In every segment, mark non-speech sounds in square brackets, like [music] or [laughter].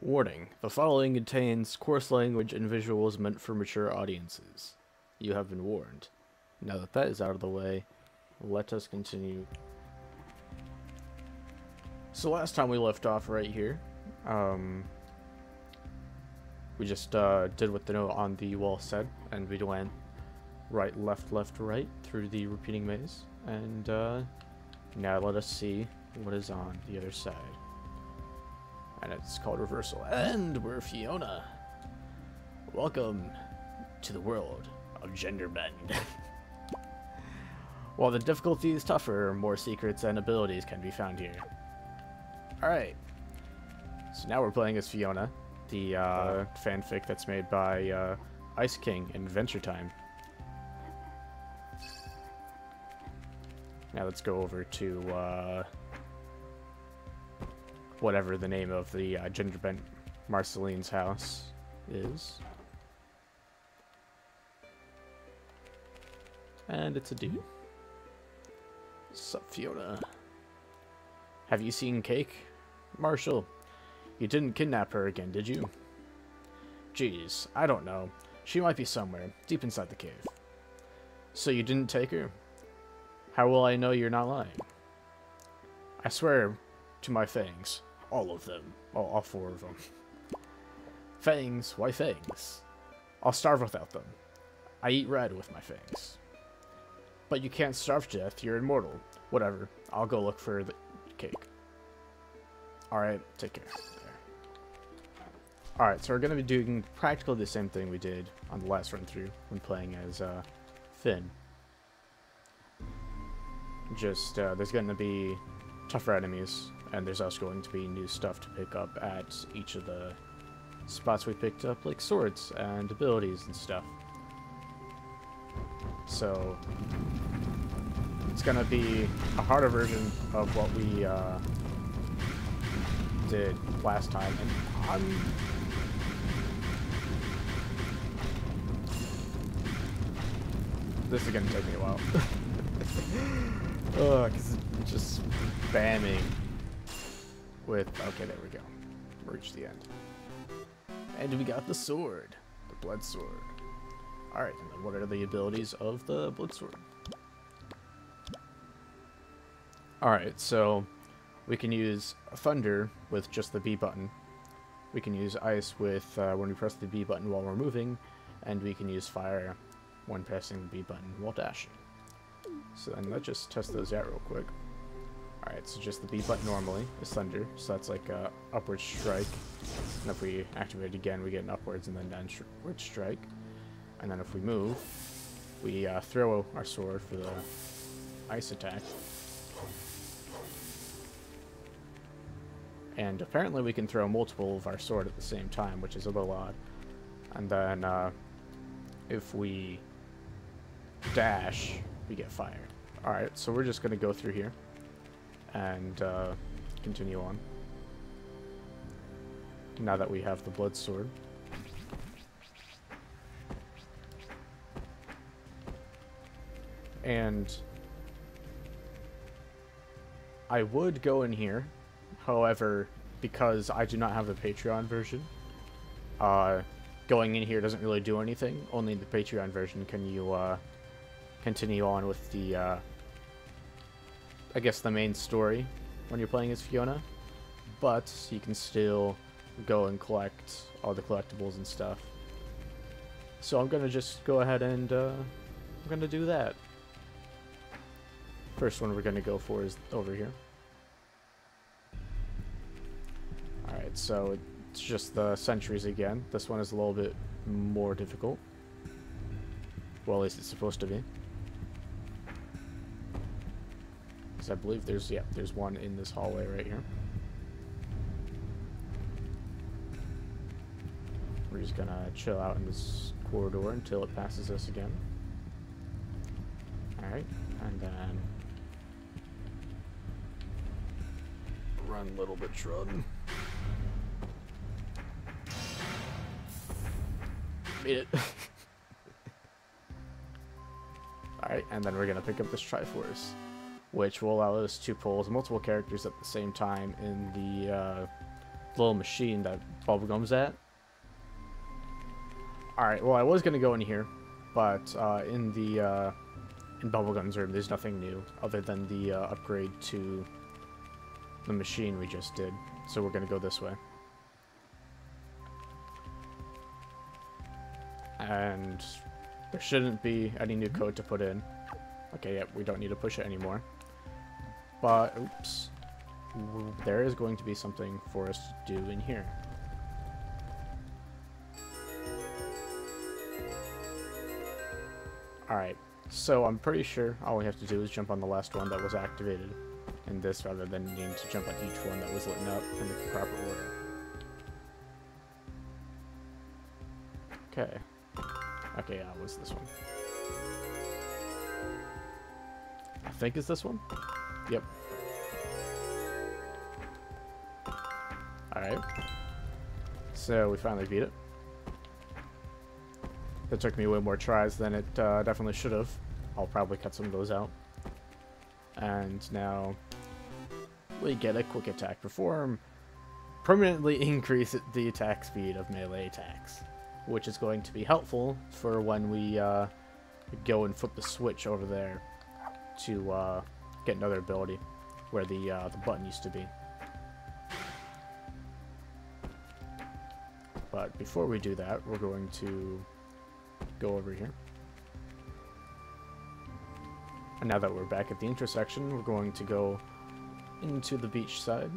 Warning. The following contains coarse language and visuals meant for mature audiences. You have been warned. Now that that is out of the way, let us continue. So last time we left off right here, um, we just uh, did what the note on the wall said, and we went right, left, left, right through the repeating maze. And uh, now let us see what is on the other side. And it's called Reversal. And we're Fionna. Welcome to the world of Gender Bend. [laughs] While the difficulty is tougher, more secrets and abilities can be found here. Alright. So now we're playing as Fionna, the uh, fanfic that's made by uh, Ice King in Adventure Time. Now let's go over to uh, whatever the name of the uh, Gingerbent Marceline's house is. And it's a dude. Sup, Fionna? Have you seen Cake? Marshall, you didn't kidnap her again, did you? Jeez, I don't know. She might be somewhere, deep inside the cave. So you didn't take her? How will I know you're not lying? I swear to my fangs. All of them. All, all four of them. fangs? Why fangs? I'll starve without them. I eat red with my fangs. But you can't starve to death, you're immortal. Whatever, I'll go look for the cake. Alright, take care. Alright, so we're going to be doing practically the same thing we did on the last run through when playing as uh, Finn. Just, uh, there's going to be tougher enemies, and there's also going to be new stuff to pick up at each of the spots we picked up, like swords and abilities and stuff. So, it's going to be a harder version of what we uh, did last time, and I'm... This is going to take me a while. [laughs] Just spamming with... Okay, there we go. Reach the end. And we got the sword. The blood sword. Alright, and then what are the abilities of the blood sword? Alright, so we can use thunder with just the B button. We can use ice with uh, when we press the B button while we're moving, and we can use fire when pressing the B button while dashing. So then let's just test those out real quick. Alright, so just the B button normally is thunder, so that's like a upward strike. And if we activate it again, we get an upwards and then downward strike. And then if we move, we uh, throw our sword for the ice attack. And apparently we can throw multiple of our sword at the same time, which is a little odd. And then uh, if we dash, we get fired. Alright, so we're just going to go through here and uh, continue on. Now that we have the blood sword. And I would go in here, however, because I do not have the Patreon version, uh, going in here doesn't really do anything. Only the Patreon version can you uh, continue on with the, uh, I guess, the main story when you're playing as Fionna. But you can still go and collect all the collectibles and stuff. So I'm going to just go ahead and uh, I'm going to do that. First one we're going to go for is over here. Alright, so it's just the sentries again. This one is a little bit more difficult. Well, at least it's supposed to be. Because I believe there's, yeah, there's one in this hallway right here. We're just gonna chill out in this corridor until it passes us again. Alright, and then run little bit shrug. Made it. [laughs] Alright, and then we're gonna pick up this Triforce, which will allow us to pull multiple characters at the same time in the uh, little machine that Bubblegum's at. Alright, well I was gonna go in here, but uh, in the uh, in Bubblegum's room there's nothing new other than the uh, upgrade to the machine we just did. So we're gonna go this way. And there shouldn't be any new code to put in. Okay, yep, we don't need to push it anymore. But, oops. There is going to be something for us to do in here. Alright, so I'm pretty sure all we have to do is jump on the last one that was activated in this rather than needing to jump on each one that was lit up in the proper order. Okay. Okay, yeah, it was this one. I think it's this one? Yep. Alright. So, we finally beat it. That took me way more tries than it uh, definitely should have. I'll probably cut some of those out. And now we get a quick attack perform. Permanently [laughs] increase the attack speed of melee attacks, which is going to be helpful for when we uh, go and flip the switch over there to uh, get another ability where the, uh, the button used to be. But before we do that, we're going to go over here. And now that we're back at the intersection, we're going to go into the beach side.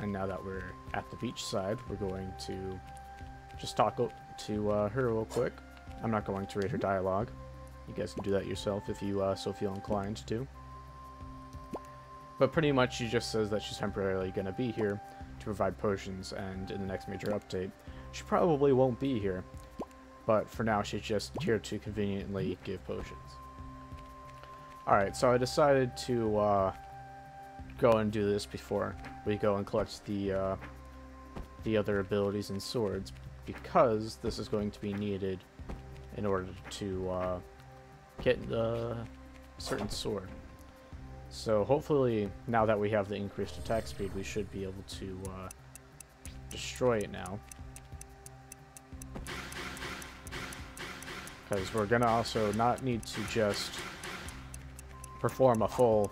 And now that we're at the beach side, we're going to just talk to uh, her real quick. I'm not going to read her dialogue. You guys can do that yourself if you uh, so feel inclined to. But pretty much she just says that she's temporarily going to be here to provide potions, and in the next major update, she probably won't be here. But for now, she's just here to conveniently give potions. Alright, so I decided to uh, go and do this before we go and collect the, uh, the other abilities and swords, because this is going to be needed in order to uh, get a certain sword. So hopefully, now that we have the increased attack speed, we should be able to uh, destroy it now. Because we're going to also not need to just perform a full...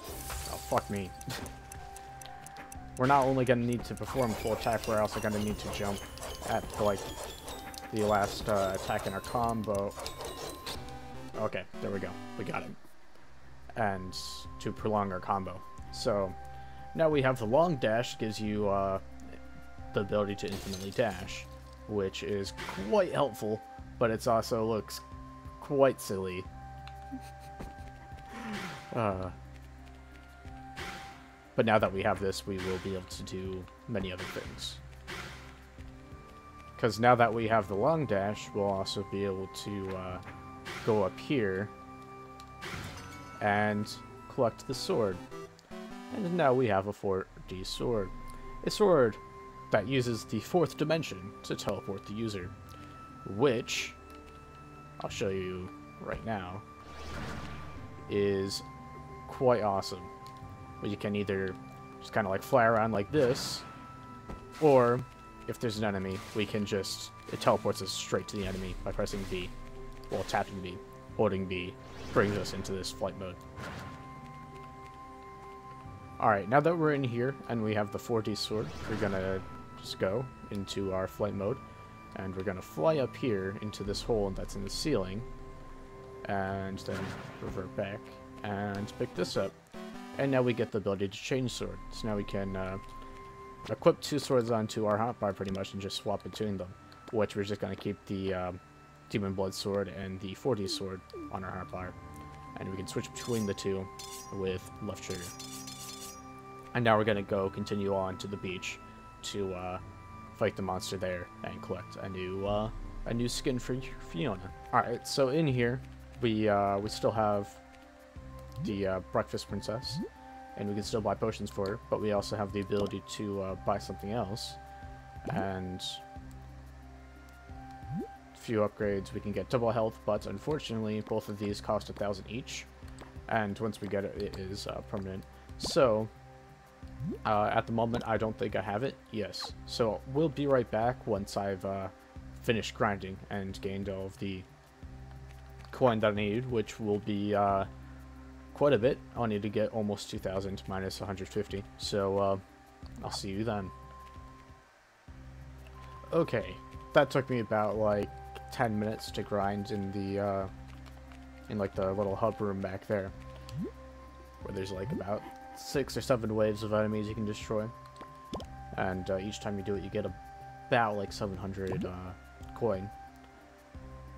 Oh, fuck me. [laughs] we're not only going to need to perform a full attack, we're also going to need to jump at, like, the last uh, attack in our combo. Okay, there we go. We got it and to prolong our combo. So now we have the long dash gives you uh, the ability to infinitely dash, which is quite helpful, but it also looks quite silly. uh, but now that we have this, we will be able to do many other things. Because now that we have the long dash, we'll also be able to uh, go up here and collect the sword. And now we have a 4D sword. A sword that uses the fourth dimension to teleport the user, which I'll show you right now is quite awesome. But you can either just kind of like fly around like this, or if there's an enemy, we can just, it teleports us straight to the enemy by pressing B, while tapping B, holding B, brings us into this flight mode. Alright, now that we're in here and we have the 4D sword, we're gonna just go into our flight mode and we're gonna fly up here into this hole that's in the ceiling and then revert back and pick this up. And now we get the ability to change sword. So now we can uh, equip two swords onto our hotbar pretty much and just swap between them. Which we're just to keep the um, Demon Blood Sword and the 4D Sword on our hotbar. And we can switch between the two with left trigger. And now we're going to go continue on to the beach to uh, fight the monster there and collect a new uh, a new skin for Fionna. Alright, so in here, we uh, we still have the uh, Breakfast Princess, and we can still buy potions for her, but we also have the ability to uh, buy something else. And few upgrades, we can get double health, but unfortunately, both of these cost a thousand each. And once we get it, it is uh, permanent. So, Uh, at the moment, I don't think I have it. Yes. So we'll be right back once I've uh, finished grinding and gained all of the coin that I need, which will be uh, quite a bit. I'll need to get almost 2,000 minus 150. So uh, I'll see you then. Okay, that took me about like 10 minutes to grind in the uh, in like the little hub room back there, where there's like about six or seven waves of enemies you can destroy, and uh, each time you do it, you get about like 700 uh, coin.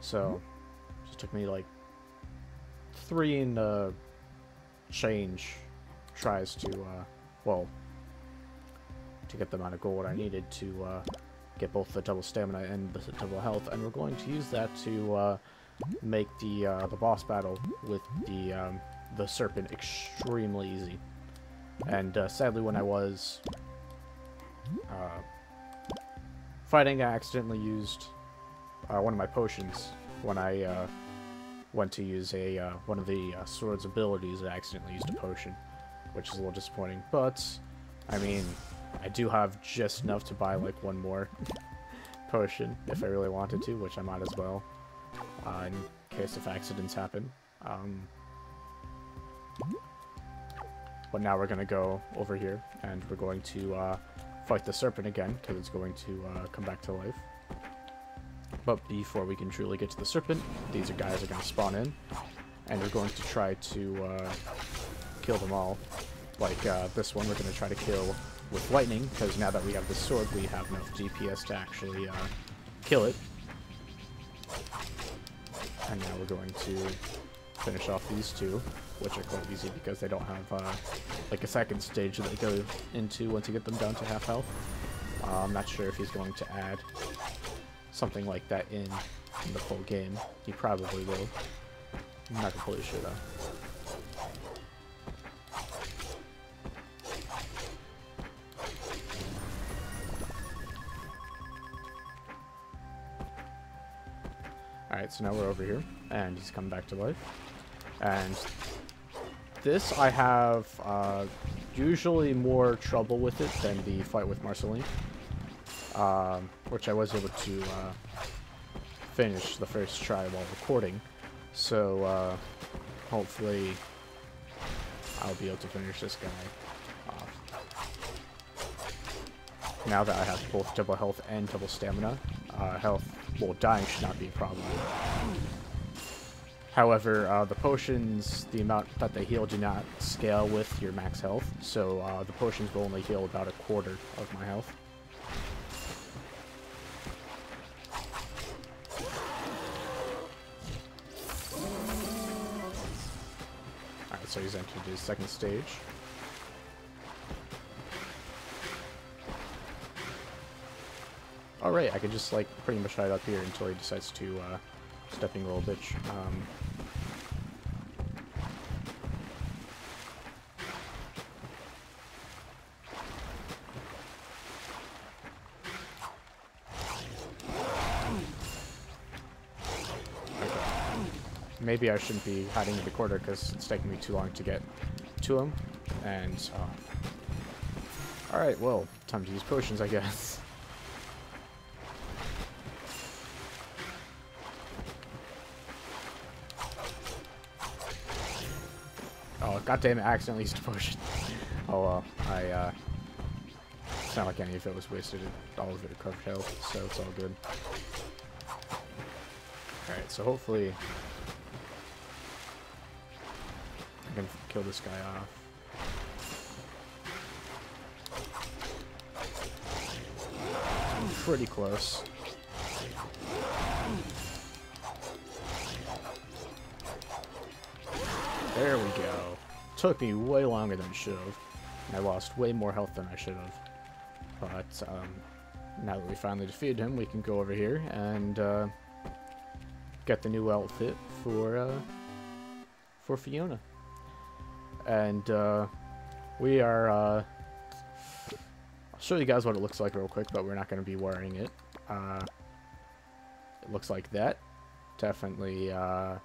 So, it took me like three and uh, change tries to, uh, well, to get the amount of gold I needed to uh, get both the double stamina and the double health, and we're going to use that to uh, make the uh, the boss battle with the um, the serpent extremely easy. And uh, sadly, when I was uh, fighting, I accidentally used uh, one of my potions when I uh, went to use a one of the sword's abilities. I accidentally used a potion, which is a little disappointing. But I mean, I do have just enough to buy like one more potion if I really wanted to, which I might as well, uh, in case if accidents happen. Um, but now we're going to go over here, and we're going to uh, fight the serpent again, because it's going to uh, come back to life. But before we can truly get to the serpent, these are guys are going to spawn in, and we're going to try to uh, kill them all. Like uh, this one, we're going to try to kill with lightning, because now that we have the sword, we have enough DPS to actually uh, kill it. And now we're going to finish off these two, which are quite easy because they don't have uh, like a second stage that they go into once you get them down to half health. Uh, I'm not sure if he's going to add something like that in, in the full game. He probably will. I'm not completely sure though. Alright, so now we're over here, and he's come back to life. And this I have uh, usually more trouble with it than the fight with Marceline, um, which I was able to uh, finish the first try while recording. So uh, hopefully I'll be able to finish this guy off. Now that I have both double health and double stamina, uh, health well, dying should not be a problem. However, uh, the potions, the amount that they heal do not scale with your max health, so uh, the potions will only heal about a quarter of my health. Alright, so he's entered his second stage. Alright, I can just, like, pretty much hide up here until he decides to, uh, stepping roll bitch. Um, maybe I shouldn't be hiding in the corner because it's taking me too long to get to him. And, uh, Alright, well, time to use potions, I guess. [laughs] God damn it, I accidentally used potion. oh well, I, uh... It's not like any of it was wasted. All of it recovered health, so it's all good. Alright, so hopefully... I can kill this guy off. Pretty close. There we go took me way longer than it should have. I lost way more health than I should have. But, um, now that we finally defeated him, we can go over here and, uh, get the new outfit for, uh, for Fionna. And, uh, we are, uh, I'll show you guys what it looks like real quick, but we're not going to be wearing it. Uh, it looks like that. Definitely, uh,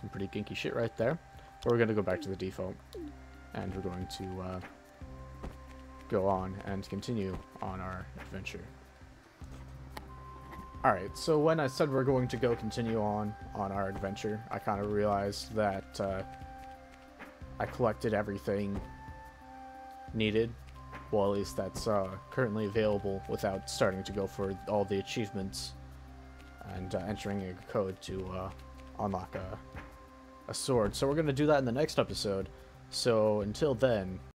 some pretty kinky shit right there. But we're going to go back to the default. And we're going to uh, go on and continue on our adventure. Alright, so when I said we're going to go continue on on our adventure, I kind of realized that uh, I collected everything needed. Well, at least that's uh, currently available without starting to go for all the achievements and uh, entering a code to uh, unlock a, a sword. So we're going to do that in the next episode. So until then,